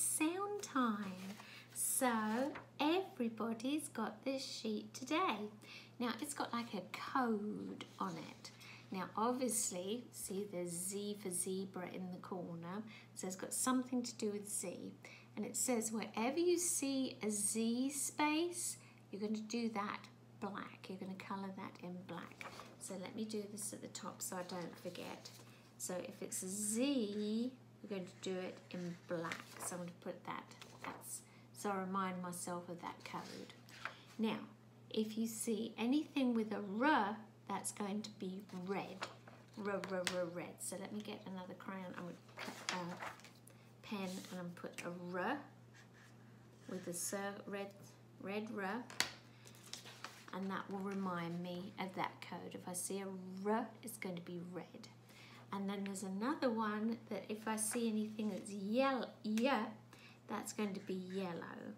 sound time. So everybody's got this sheet today. Now it's got like a code on it. Now obviously, see there's Z for zebra in the corner, so it's got something to do with Z. And it says wherever you see a Z space, you're going to do that black. You're going to colour that in black. So let me do this at the top so I don't forget. So if it's a Z, we're going to do it in. So I'm going to put that, that's, so I remind myself of that code. Now, if you see anything with a R, that's going to be red. R, R, R, red. So let me get another crayon. I'm going to cut a pen and I'm put a R with a red, red R and that will remind me of that code. If I see a R, it's going to be red. And then there's another one that if I see anything that's yellow, yeah, that's going to be yellow.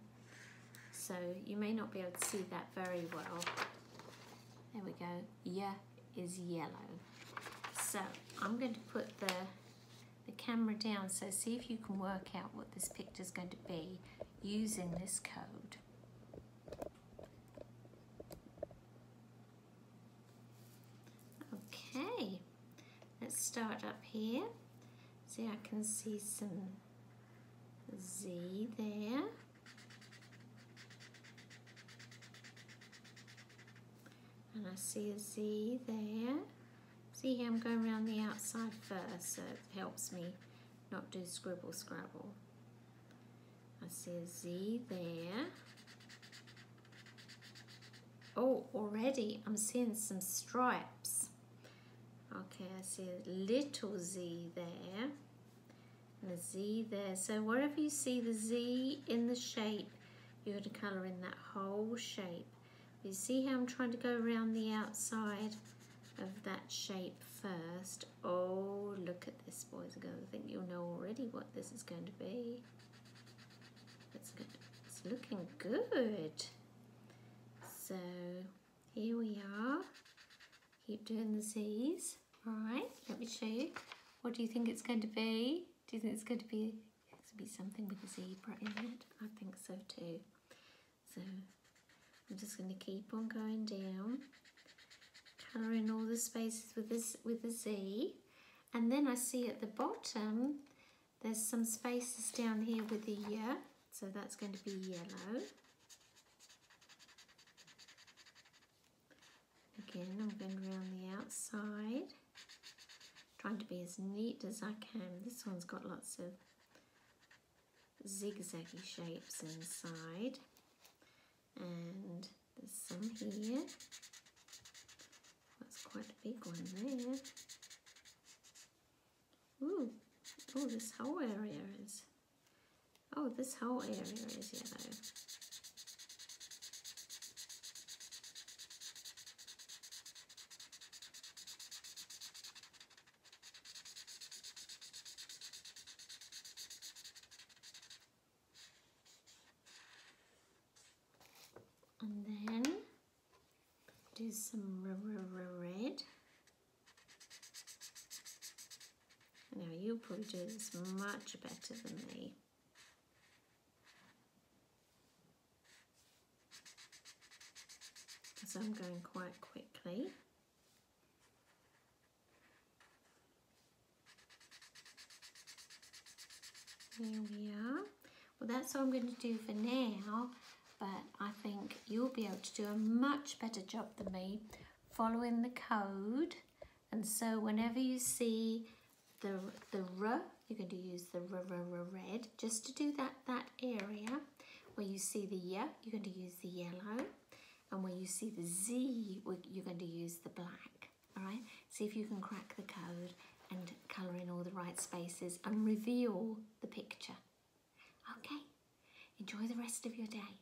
So you may not be able to see that very well. There we go, yeah is yellow. So I'm going to put the, the camera down, so see if you can work out what this picture is going to be using this code. Okay, let's start up here. See, I can see some Z there. And I see a Z there. See here, I'm going around the outside first, so it helps me not do scribble scrabble. I see a Z there. Oh, already I'm seeing some stripes. Okay, I see a little Z there and a Z there. So wherever you see the Z in the shape, you're going to colour in that whole shape. You see how I'm trying to go around the outside of that shape first. Oh, look at this, boys and girls. I think you'll know already what this is going to be. It's, good. it's looking good. So here we are. Keep doing the Z's. All right, let me show you. What do you think it's going to be? Do you think it's going to be, it's going to be something with a zebra in it? I think so too. So I'm just going to keep on going down, colouring all the spaces with this with a Z. And then I see at the bottom, there's some spaces down here with the year. So that's going to be yellow. Again, I'm going around the outside, trying to be as neat as I can. This one's got lots of zigzaggy shapes inside. And there's some here. That's quite a big one there. Ooh, oh, this whole area is, oh, this whole area is yellow. And then do some red. Now you'll probably do this much better than me. Because I'm going quite quickly. There we are. Well, that's all I'm going to do for now but I think you'll be able to do a much better job than me following the code. And so whenever you see the, the R, you're going to use the R, R, R, red just to do that, that area. Where you see the Y, you're going to use the yellow. And where you see the Z, you're going to use the black. All right, see if you can crack the code and colour in all the right spaces and reveal the picture. Okay, enjoy the rest of your day.